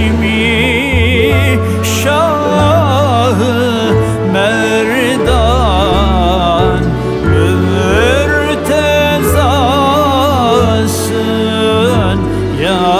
Haşimi Şahı Merdan Mürtezasın Ya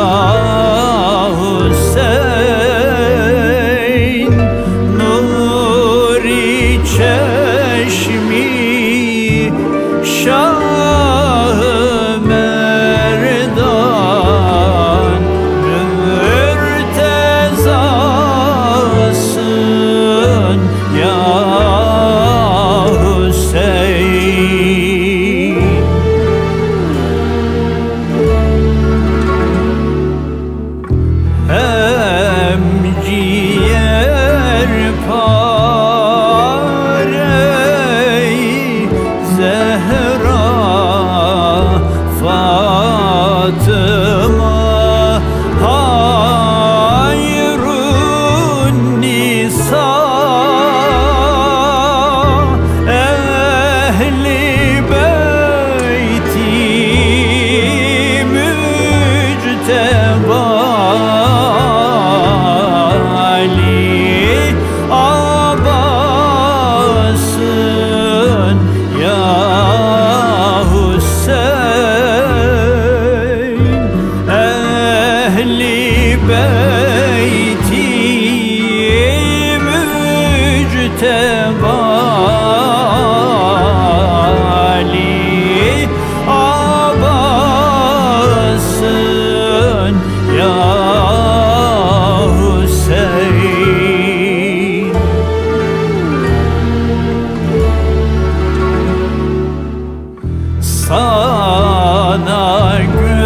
Bana gülle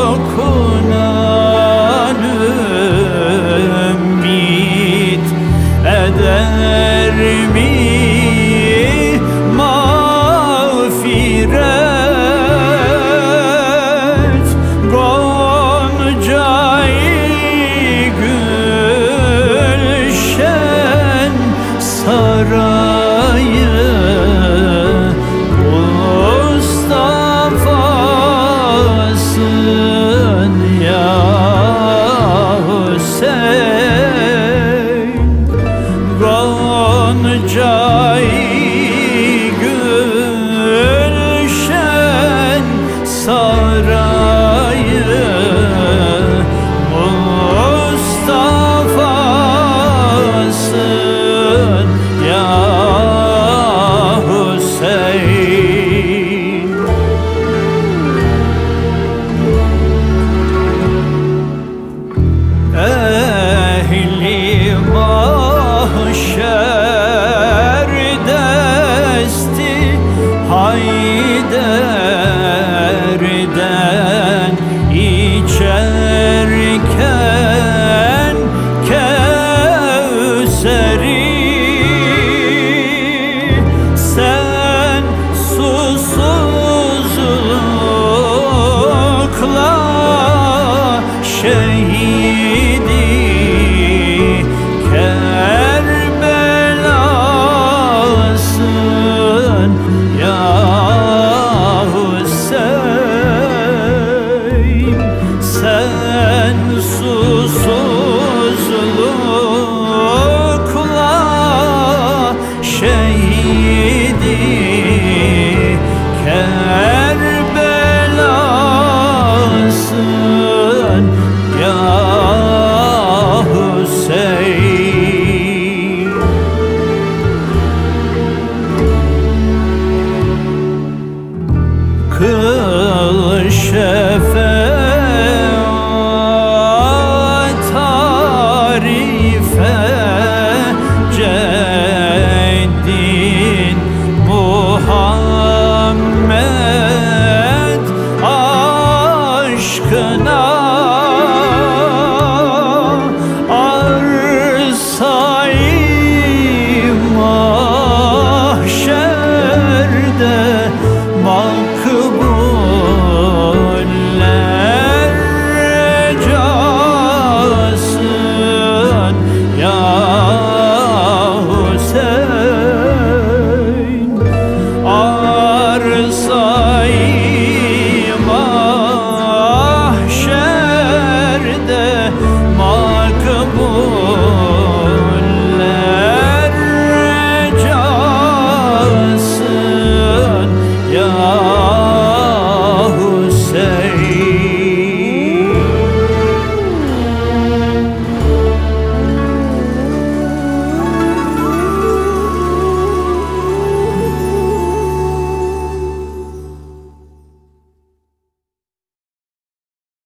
dokunan ümit eder mi Kıl şefaat